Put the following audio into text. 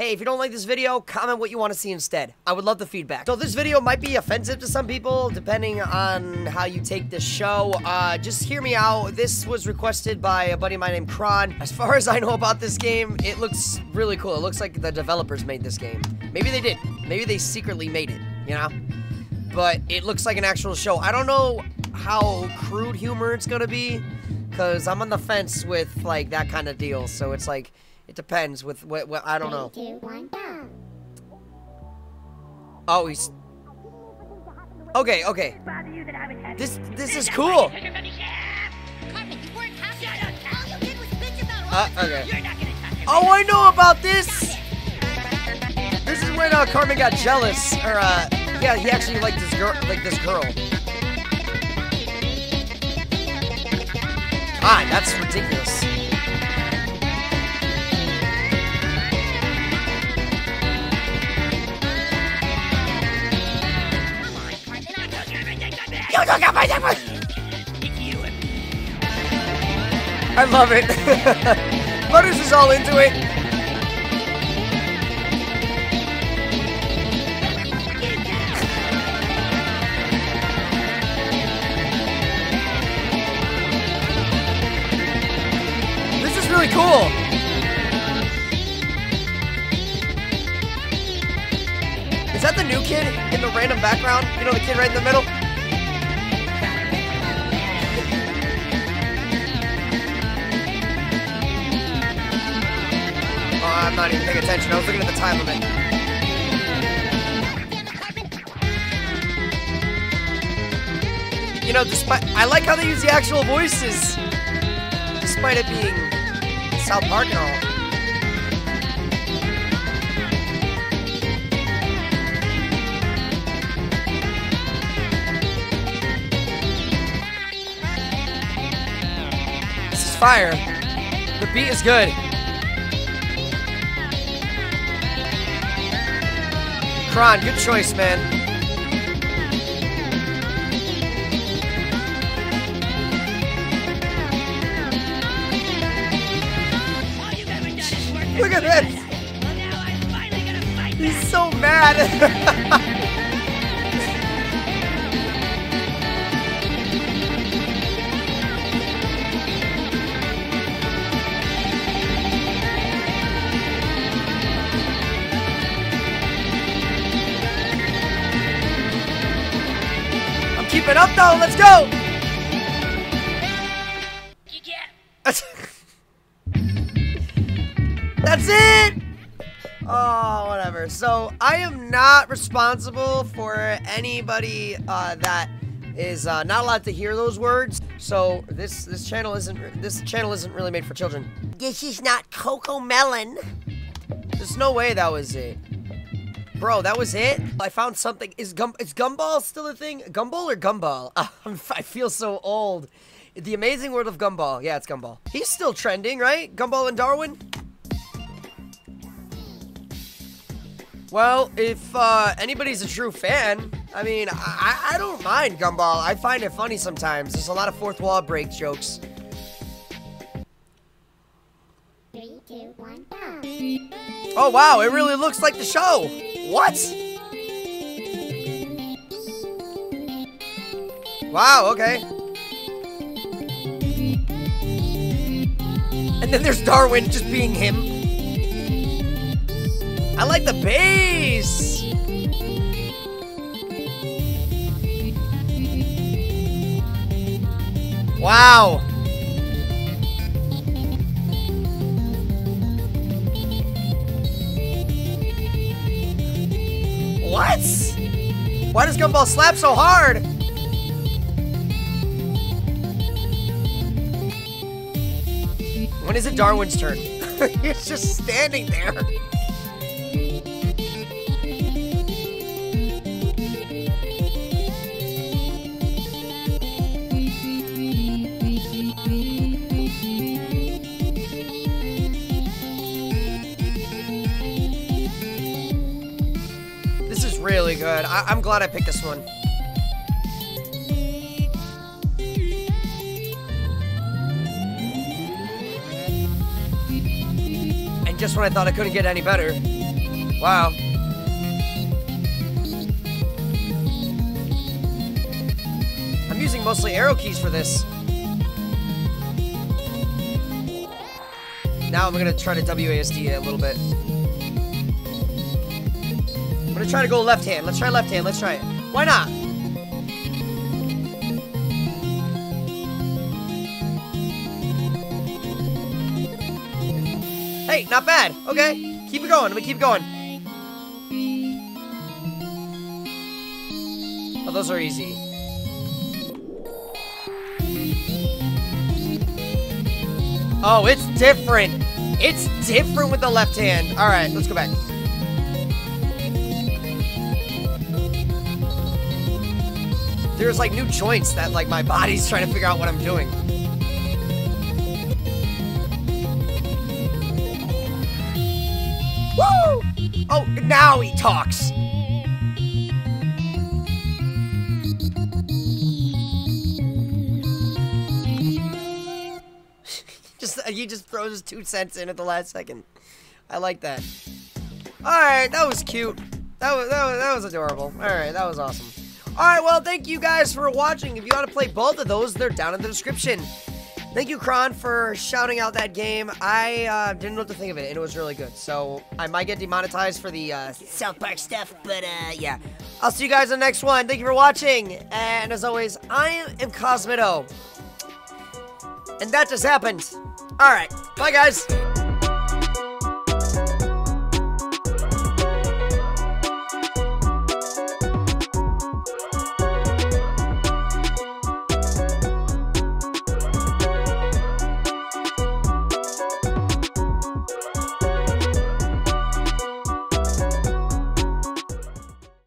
hey, if you don't like this video, comment what you want to see instead. I would love the feedback. So this video might be offensive to some people, depending on how you take this show. Uh, just hear me out. This was requested by a buddy of mine named Kron. As far as I know about this game, it looks really cool. It looks like the developers made this game. Maybe they did. Maybe they secretly made it, you know? But it looks like an actual show. I don't know how crude humor it's gonna be, because I'm on the fence with, like, that kind of deal. So it's like, it depends with what, what I don't know. Three, two, one, go. Oh, he's... Okay, okay. This, this is cool. Cartman, you weren't happy. All you did was bitch about Uh, okay. You're not gonna touch it. Oh, I know about this! This is when uh, Cartman got jealous, or uh, yeah, he actually liked this girl, like this girl. God, that's ridiculous. I love it. Butters is all into it. This is really cool. Is that the new kid in the random background? You know, the kid right in the middle? I'm not even paying attention. I was looking at the time limit. You know, despite I like how they use the actual voices, despite it being South Park and all. This is fire. The beat is good. Kron, good choice, man. Look at this. He's so mad. keeping up though. Let's go. That's it! Oh, whatever. So, I am not responsible for anybody uh, that is uh, not allowed to hear those words. So, this this channel isn't this channel isn't really made for children. This is not Cocomelon. There's no way that was it. Bro, that was it? I found something. Is gum is Gumball still a thing? Gumball or Gumball? I feel so old. The Amazing World of Gumball. Yeah, it's Gumball. He's still trending, right? Gumball and Darwin? Well, if uh, anybody's a true fan, I mean, I, I don't mind Gumball. I find it funny sometimes. There's a lot of fourth wall break jokes. Three, two, one, go. Oh, wow, it really looks like the show. What? Wow, okay. And then there's Darwin just being him. I like the bass. Wow. Why does Gumball slap so hard? When is it Darwin's turn? He's just standing there. Good. I- I'm glad I picked this one. And just when I thought I couldn't get any better. Wow. I'm using mostly arrow keys for this. Now I'm gonna try to WASD a little bit. Gonna try to go left hand. Let's try left hand. Let's try it. Why not? Hey, not bad. Okay, keep it going. Let me keep going. Oh, those are easy. Oh, it's different. It's different with the left hand. All right, let's go back. There's like new joints that like my body's trying to figure out what I'm doing. Woo! Oh, now he talks. just uh, he just throws his two cents in at the last second. I like that. All right, that was cute. That was that was that was adorable. All right, that was awesome. All right, well, thank you guys for watching. If you want to play both of those, they're down in the description. Thank you, Kron, for shouting out that game. I uh, didn't know what to think of it, and it was really good. So I might get demonetized for the uh, South Park stuff, but uh, yeah. I'll see you guys in the next one. Thank you for watching. And as always, I am Cosmitto. And that just happened. All right. Bye, guys.